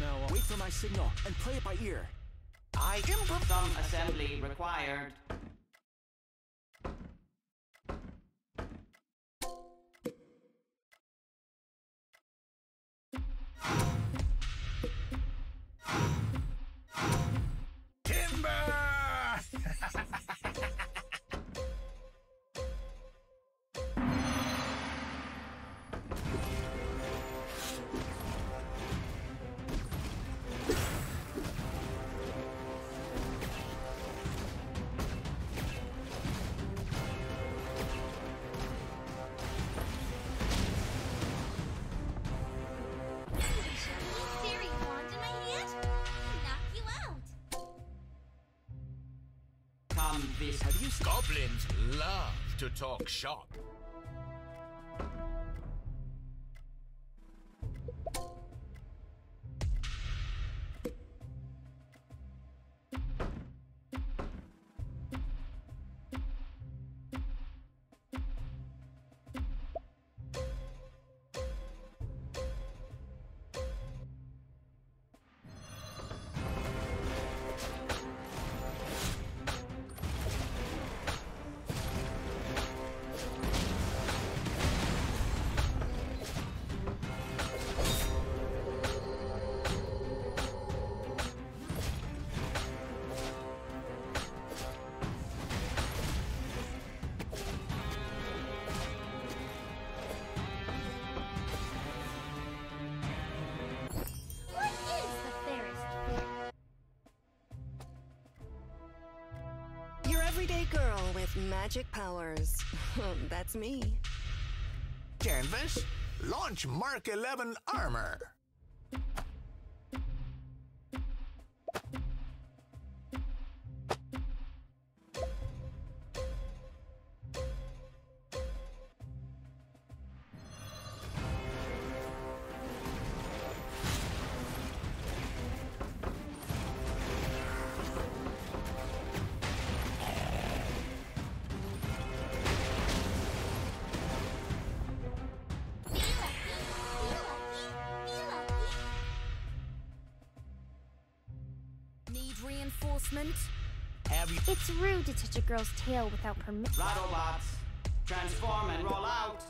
now on. Wait for my signal and play it by ear. I improv. Some assembly required. This. Have you Goblins love to talk shop. Magic powers. That's me. Canvas, launch Mark 11 armor. It's rude to touch a girl's tail without permission. Rattlebots. Transform and roll out.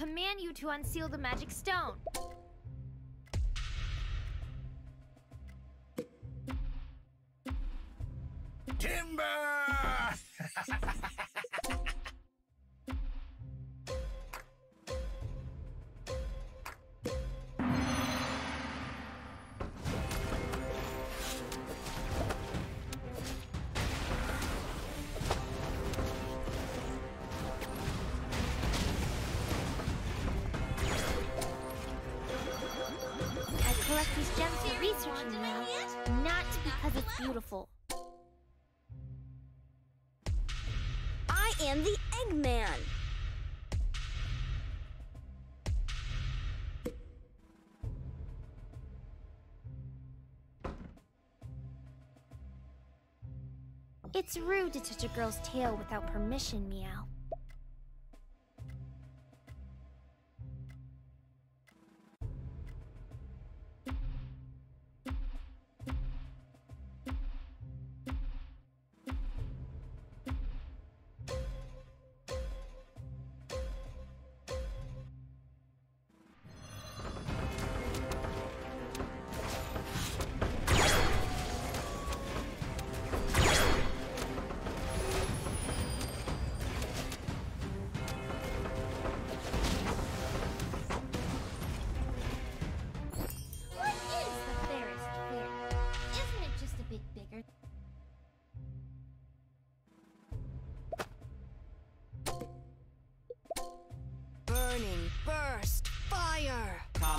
Command you to unseal the magic stone. timber? beautiful. I am the Eggman. It's rude to touch a girl's tail without permission, Meow.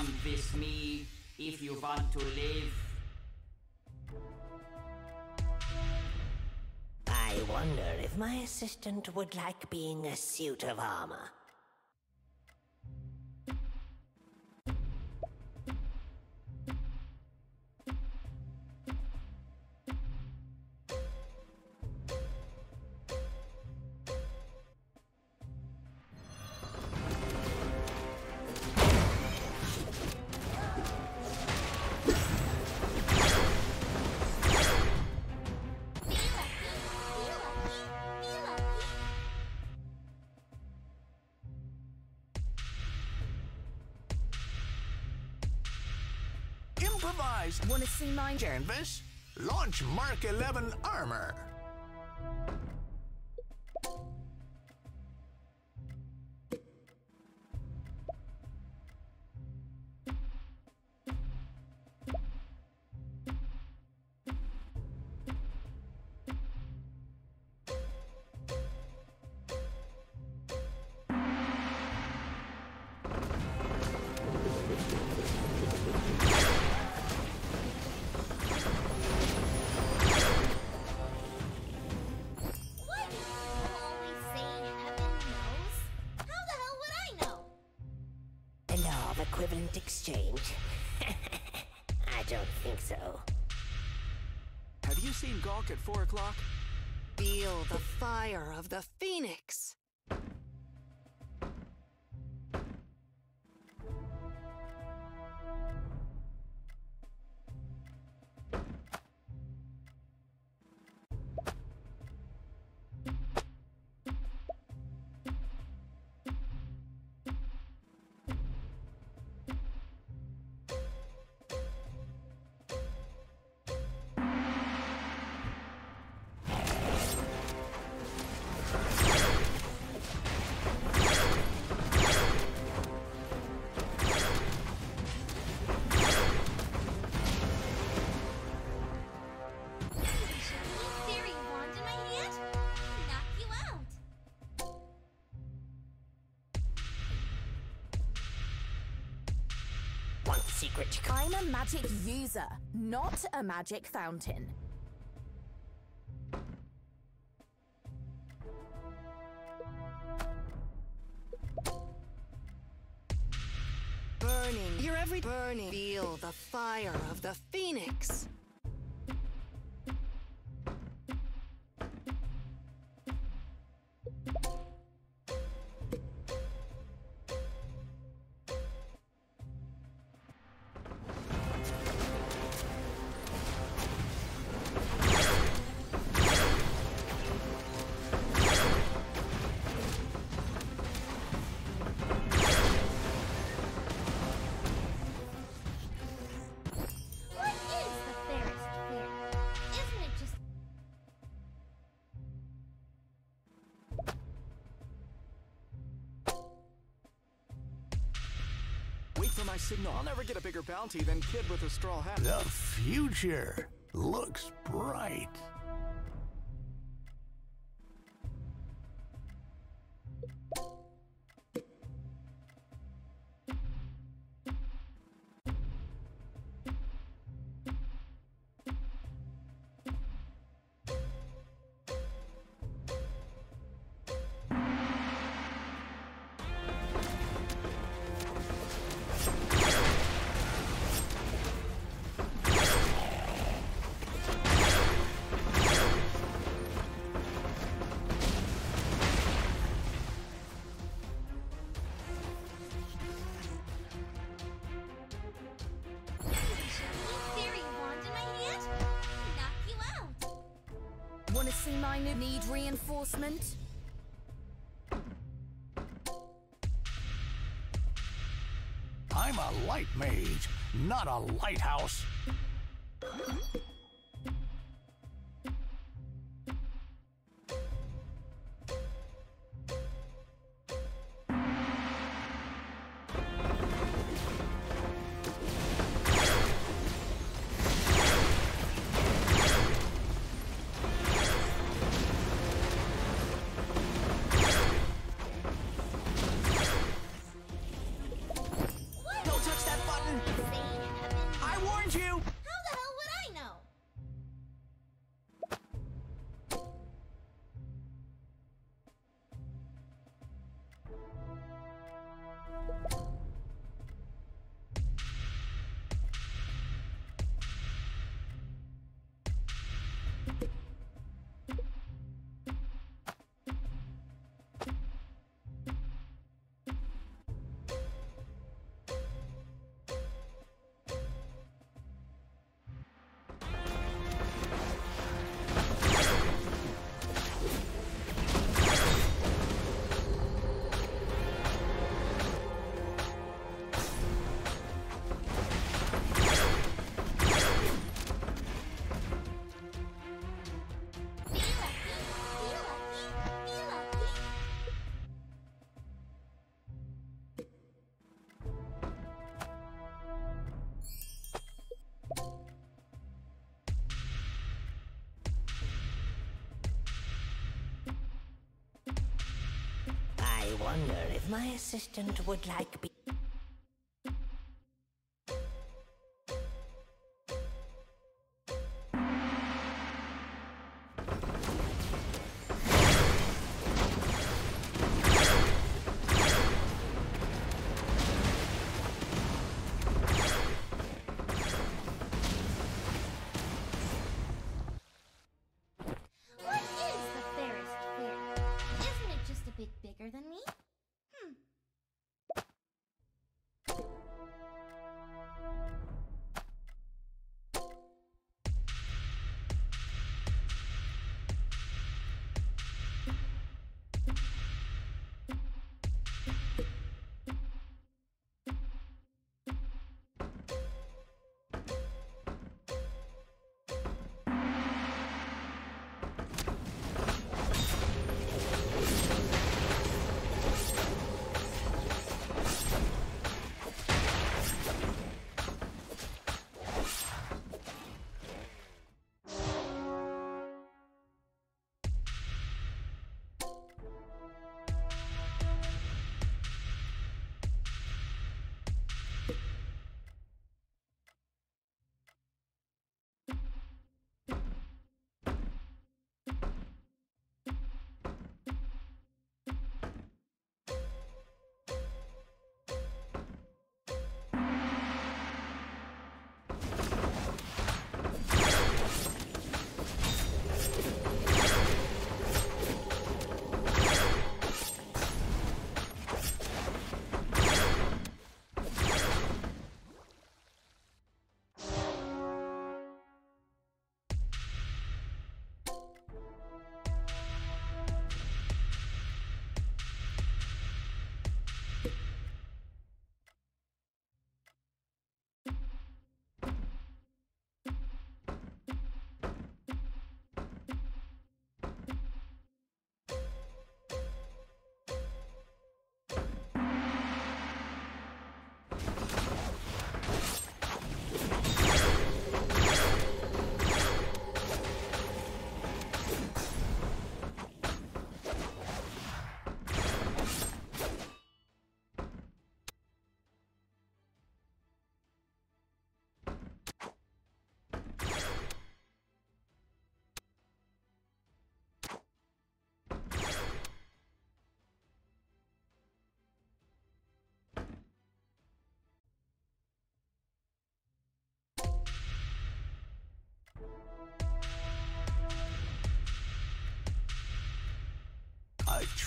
Come with me if you want to live. I wonder if my assistant would like being a suit of armor. Improvise. Wanna see mine? Canvas. Launch Mark 11 armor. Law of equivalent exchange? I don't think so. Have you seen Gawk at 4 o'clock? Feel the fire of the phoenix. Secret? I'm a magic user, not a magic fountain. Burning. Your every burning. Feel the fire of the phoenix. My signal. I'll never get a bigger bounty than Kid with a straw hat. The future looks bright. New need reinforcement? I'm a light mage, not a lighthouse. Wonder if my assistant would like be.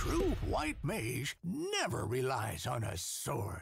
True white mage never relies on a sword.